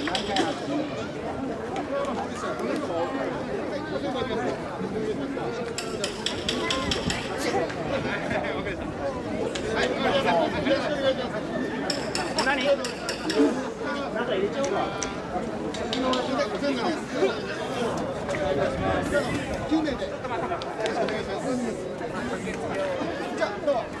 じゃあどうぞ。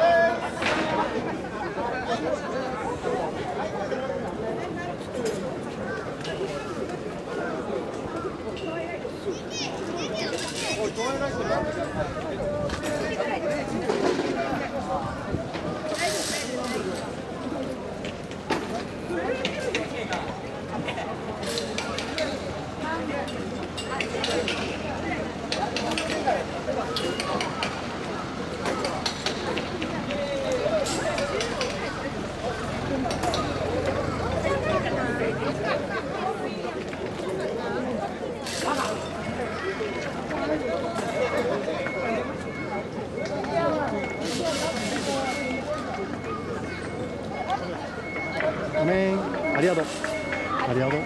Vitória. ごめん。ありがとう。ありがとう。